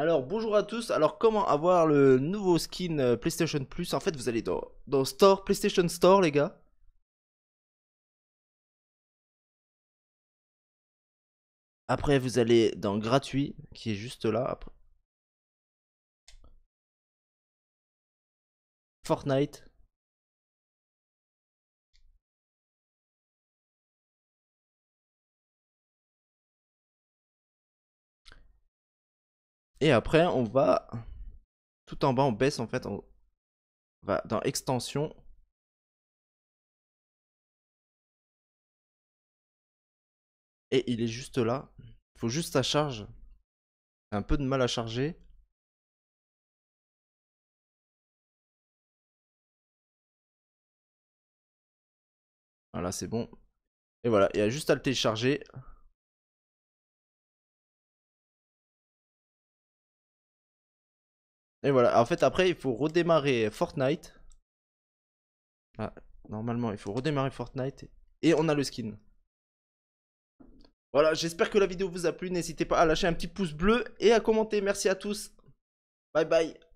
Alors bonjour à tous, alors comment avoir le nouveau skin euh, PlayStation Plus? En fait vous allez dans, Store, PlayStation Store les gars. Après vous allez dans gratuit qui est juste là. Après. Fortnite. Et après, on va tout en bas, on baisse en fait, on va dans extension. Et il est juste là. Il faut juste sa charge. Un peu de mal à charger. Voilà, c'est bon. Et voilà, il y a juste à le télécharger. Et voilà, en fait après il faut redémarrer Fortnite. Ah, normalement il faut redémarrer Fortnite. Et on a le skin. Voilà, j'espère que la vidéo vous a plu. N'hésitez pas à lâcher un petit pouce bleu et à commenter. Merci à tous. Bye bye.